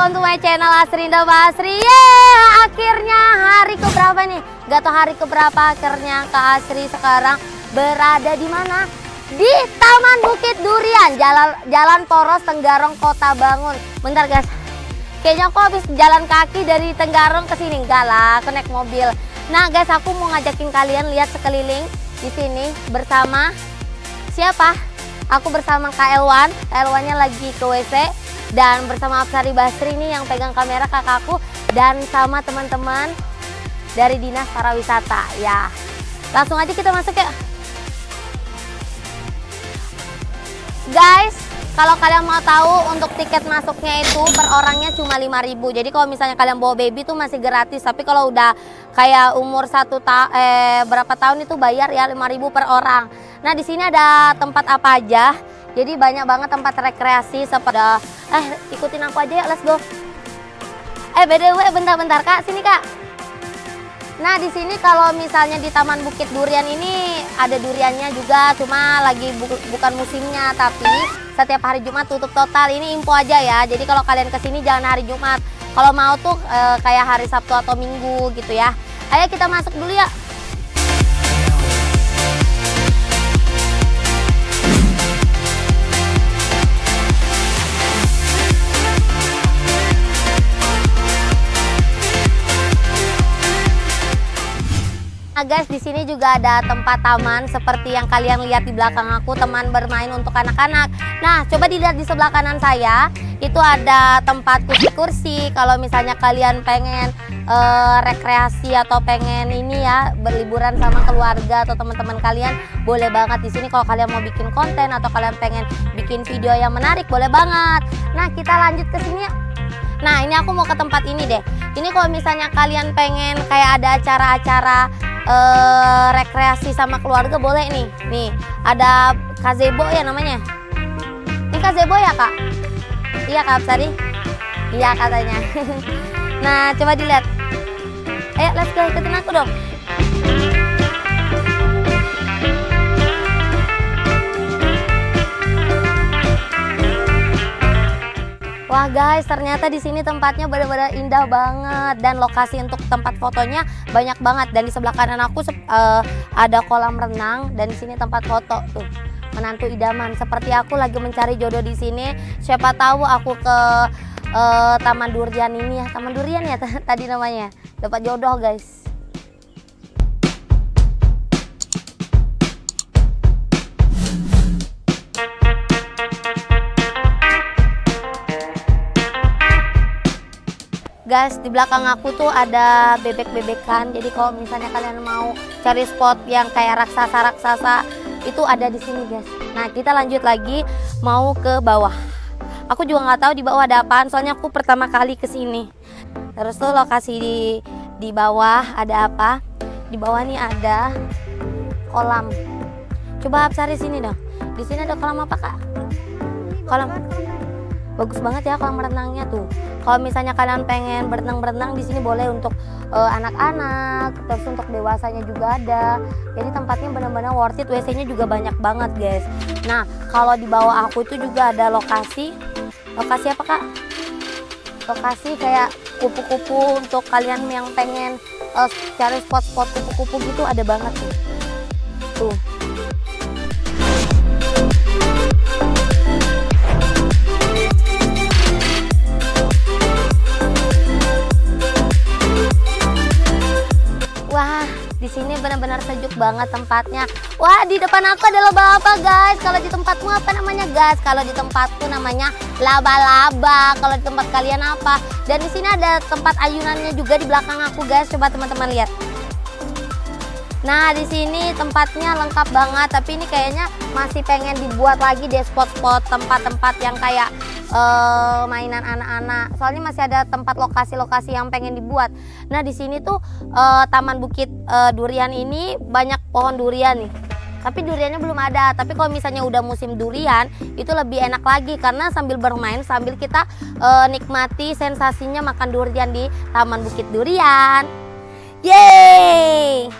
welcome to my channel Asrinda Basri Yeay, akhirnya hari keberapa nih? Gak tau hari keberapa akhirnya Kak Asri sekarang berada di mana? Di Taman Bukit Durian, Jalan Jalan Poros Tenggarong Kota Bangun. Bentar guys, kayaknya aku habis jalan kaki dari Tenggarong ke sini. Enggak lah, aku naik mobil. Nah guys, aku mau ngajakin kalian lihat sekeliling di sini bersama siapa? Aku bersama Kak Elwan, Elwannya lagi ke WC dan bersama Apsari Basri nih yang pegang kamera kakakku dan sama teman-teman dari Dinas Pariwisata ya. Langsung aja kita masuk ya. Guys, kalau kalian mau tahu untuk tiket masuknya itu per orangnya cuma 5000 Jadi kalau misalnya kalian bawa baby tuh masih gratis, tapi kalau udah kayak umur satu ta eh berapa tahun itu bayar ya 5000 per orang. Nah, di sini ada tempat apa aja? Jadi banyak banget tempat rekreasi seperti eh ikutin aku aja ya, let's go. Eh BDW bentar-bentar Kak, sini Kak. Nah, di sini kalau misalnya di Taman Bukit Durian ini ada duriannya juga, cuma lagi bu bukan musimnya, tapi setiap hari Jumat tutup total. Ini info aja ya. Jadi kalau kalian ke sini jangan hari Jumat. Kalau mau tuh e, kayak hari Sabtu atau Minggu gitu ya. Ayo kita masuk dulu ya. Nah guys, di sini juga ada tempat taman seperti yang kalian lihat di belakang aku, teman bermain untuk anak-anak. Nah, coba dilihat di sebelah kanan saya, itu ada tempat kursi-kursi. Kalau misalnya kalian pengen uh, rekreasi atau pengen ini ya, berliburan sama keluarga atau teman-teman kalian, boleh banget di sini kalau kalian mau bikin konten atau kalian pengen bikin video yang menarik, boleh banget. Nah, kita lanjut ke sini. Nah, ini aku mau ke tempat ini deh. Ini kalau misalnya kalian pengen kayak ada acara-acara uh, rekreasi sama keluarga boleh nih. Nih, ada gazebo ya namanya. Ini gazebo ya, Kak? Iya, Kak Absari? Iya katanya. nah, coba dilihat. Ayo, let's go ikutin aku dong. Wah guys, ternyata di sini tempatnya benar-benar indah banget dan lokasi untuk tempat fotonya banyak banget. Dan di sebelah kanan aku uh, ada kolam renang dan di sini tempat foto tuh menantu idaman. Seperti aku lagi mencari jodoh di sini. Siapa tahu aku ke uh, Taman Durian ini ya, Taman Durian ya tadi namanya. Dapat jodoh guys. Guys di belakang aku tuh ada bebek-bebekan. Jadi kalau misalnya kalian mau cari spot yang kayak raksasa-raksasa itu ada di sini guys. Nah kita lanjut lagi mau ke bawah. Aku juga nggak tahu di bawah ada apaan soalnya aku pertama kali ke sini. Terus tuh lokasi di di bawah ada apa? Di bawah nih ada kolam. Coba cari sini dong. Di sini ada kolam apa kak? Kolam bagus banget ya kolam renangnya tuh. Kalau misalnya kalian pengen berenang-berenang di sini boleh untuk eh, anak-anak uh, terus untuk dewasanya juga ada. Jadi tempatnya benar-benar worth it WC-nya juga banyak banget guys. Nah kalau di bawah aku itu juga ada lokasi. Lokasi apa kak? Lokasi kayak kupu-kupu untuk kalian yang pengen uh, cari spot-spot kupu-kupu gitu ada banget tuh. Tuh benar-benar sejuk banget tempatnya. Wah, di depan aku ada laba-laba, guys. Kalau di tempatmu apa namanya, guys? Kalau di tempatku namanya laba-laba. Kalau di tempat kalian apa? Dan di sini ada tempat ayunannya juga di belakang aku, guys. Coba teman-teman lihat. Nah, di sini tempatnya lengkap banget, tapi ini kayaknya masih pengen dibuat lagi deh spot-spot tempat-tempat yang kayak uh, mainan anak-anak. Soalnya masih ada tempat lokasi-lokasi yang pengen dibuat. Nah di sini tuh uh, Taman Bukit uh, Durian ini banyak pohon durian nih. Tapi duriannya belum ada. Tapi kalau misalnya udah musim durian, itu lebih enak lagi karena sambil bermain, sambil kita uh, nikmati sensasinya makan durian di Taman Bukit Durian. Yeay!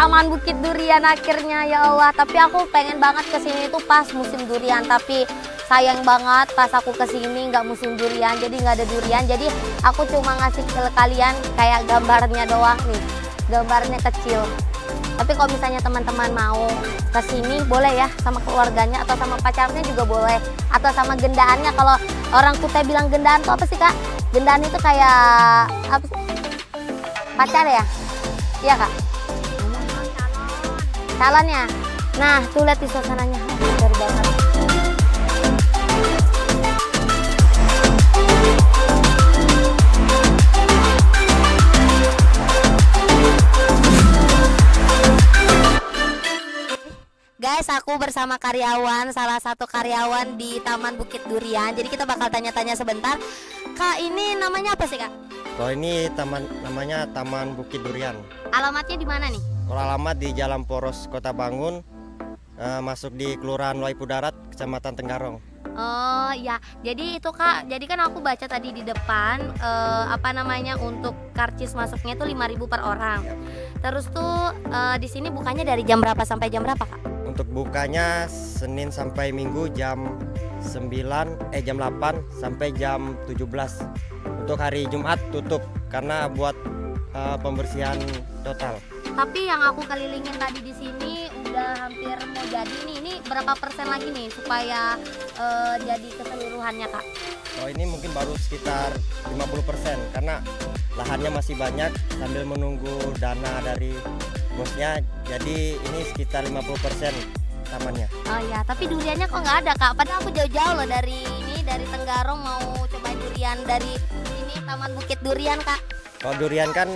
Taman Bukit Durian akhirnya ya Allah. Tapi aku pengen banget ke sini itu pas musim durian. Tapi sayang banget pas aku ke sini nggak musim durian, jadi nggak ada durian. Jadi aku cuma ngasih ke kalian kayak gambarnya doang nih. Gambarnya kecil. Tapi kalau misalnya teman-teman mau ke sini boleh ya sama keluarganya atau sama pacarnya juga boleh atau sama gendaannya kalau orang Kutai bilang gendaan tuh apa sih kak? Gendaan itu kayak apa sih? Pacar ya? Iya kak? Calonnya. Nah tuh lihat di suasananya, segar banget. Guys, aku bersama karyawan, salah satu karyawan di Taman Bukit Durian. Jadi kita bakal tanya-tanya sebentar. Kak, ini namanya apa sih, Kak? Kalau ini taman namanya Taman Bukit Durian. Alamatnya di mana nih? Alamat di Jalan Poros Kota Bangun, eh, masuk di Kelurahan Waipu Darat, Kecamatan Tenggarong. Oh iya, jadi itu kak, jadi kan aku baca tadi di depan eh, apa namanya untuk karcis masuknya itu 5.000 per orang. Terus tuh eh, di sini bukannya dari jam berapa sampai jam berapa kak? Untuk bukanya Senin sampai Minggu jam 9 eh jam 8 sampai jam 17. Untuk hari Jumat tutup karena buat eh, pembersihan total. Tapi yang aku kelilingin tadi di sini udah hampir mau jadi nih. Ini berapa persen lagi nih supaya eh, jadi keseluruhannya kak? Kalau ini mungkin baru sekitar 50% karena lahannya masih banyak sambil menunggu dana dari bosnya. Jadi ini sekitar 50% tamannya. Oh iya, tapi duriannya kok nggak ada kak? Padahal aku jauh-jauh loh dari ini dari Tenggarong mau coba durian dari ini Taman Bukit Durian kak. Kalau durian kan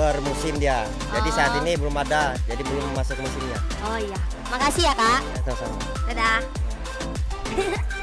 bermusim dia. Jadi saat Oh. ini belum ada, jadi belum masuk musimnya. Oh iya, makasih ya kak. Ya, sama-sama. Dadah.